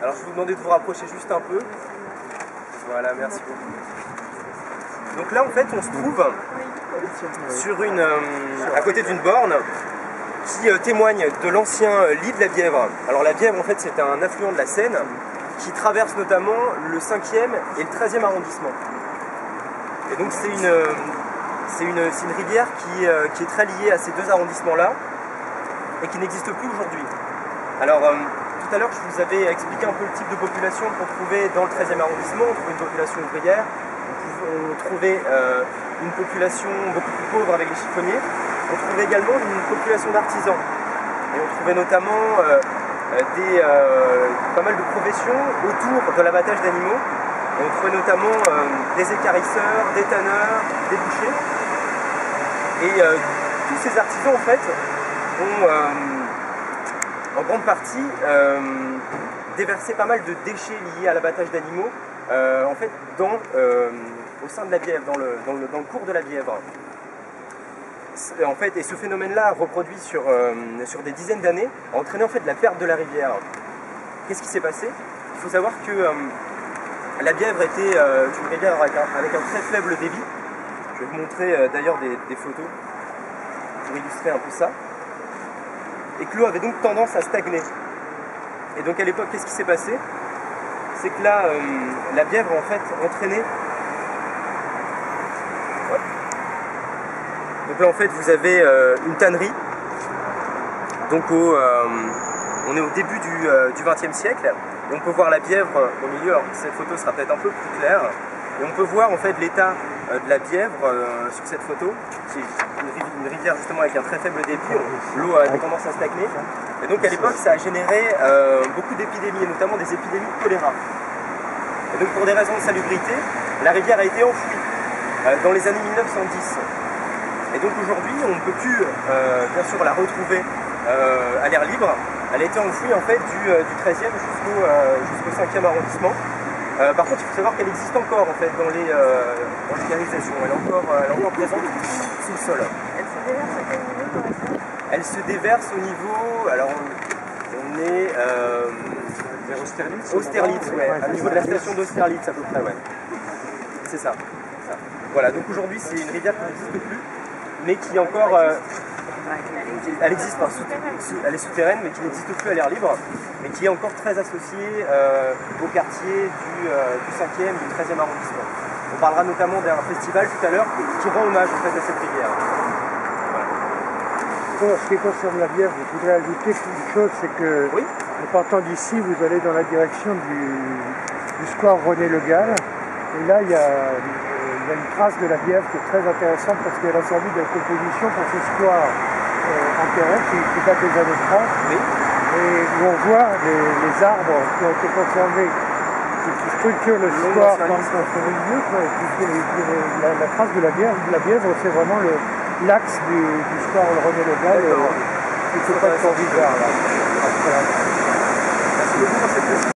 Alors je vais vous demander de vous rapprocher juste un peu. Voilà, merci beaucoup. Donc là en fait on se trouve sur une, euh, à côté d'une borne qui euh, témoigne de l'ancien lit de la Bièvre. Alors la Bièvre en fait c'est un affluent de la Seine qui traverse notamment le 5e et le 13e arrondissement. Et donc c'est une, euh, une, une, rivière qui, qui, est très liée à ces deux arrondissements-là et qui n'existe plus aujourd'hui. Alors tout à l'heure, je vous avais expliqué un peu le type de population qu'on trouvait dans le 13e arrondissement. On trouvait une population ouvrière, on trouvait euh, une population beaucoup plus pauvre avec les chiffonniers. On trouvait également une population d'artisans. Et on trouvait notamment euh, euh, pas mal de professions autour de l'abattage d'animaux. On trouvait notamment des écarisseurs, des tanneurs, des bouchers. Et tous ces artisans, en fait, ont en grande partie euh, déverser pas mal de déchets liés à l'abattage d'animaux euh, en fait dans, euh, au sein de la Bièvre, dans le, dans le, cours de la Bièvre. En fait, et ce phénomène-là reproduit sur, sur des dizaines d'années, a entraîné en fait la perte de la rivière. Qu'est-ce qui s'est passé? Il faut savoir que la Bièvre était une rivière avec un, très faible débit. Je vais vous montrer d'ailleurs des photos pour illustrer un peu ça et que l'eau avait donc tendance à stagner. Et donc à l'époque, qu'est-ce qui s'est passé? C'est que là, euh, la Bièvre en fait entraînait. Donc là en fait, vous avez euh, une tannerie. Donc au, euh, on est au début du XXe siècle. Et on peut voir la Bièvre au milieu. Alors cette photo sera peut-être un peu plus claire. Et on peut voir en fait l'état de la Bièvre euh, sur cette photo. C'est une, rivière justement avec un très faible débit, l'eau a tendance à stagner. Et donc à l'époque ça a généré euh, beaucoup d'épidémies, notamment des épidémies de choléra. Et donc pour des raisons de salubrité, la rivière a été enfouie dans les années 1910. Et donc aujourd'hui on ne peut plus bien sûr la retrouver à l'air libre. Elle a été enfouie en fait du, 13e jusqu'au 5e arrondissement. Euh, par contre, il faut savoir qu'elle existe encore en fait dans les, euh, Elle est encore, euh, elle est encore présente sous le sol. Elle se déverse au niveau de Elle se déverse au niveau. Alors, on est. Euh, vers Austerlitz Austerlitz, ouais. Au niveau de la station d'Austerlitz à peu près, ouais. C'est ça. Voilà, donc aujourd'hui c'est une rivière qui n'existe plus, mais qui est encore. Euh, elle existe, elle est souterraine, mais qui n'existe plus à l'air libre, mais qui est encore très associée euh, au quartier du, 5e, euh, du 13e arrondissement. On parlera notamment d'un festival tout à l'heure qui rend hommage en fait, à cette rivière. en ce qui concerne la Bièvre, je voudrais ajouter une chose, c'est que en partant d'ici, vous allez dans la direction du, square René Le Gall, et là il y a il y a une trace de la Bièvre qui est très intéressante parce qu'elle a servi de composition pour ce square euh, en terrain qui, date des années 30 et où on voit les, arbres qui ont été conservés qui, structurent le square dans son milieu. la, la, trace de la Bièvre, la Bièvre c'est vraiment l'axe du, du, square René Le Gall euh, qui se passe bizarre là.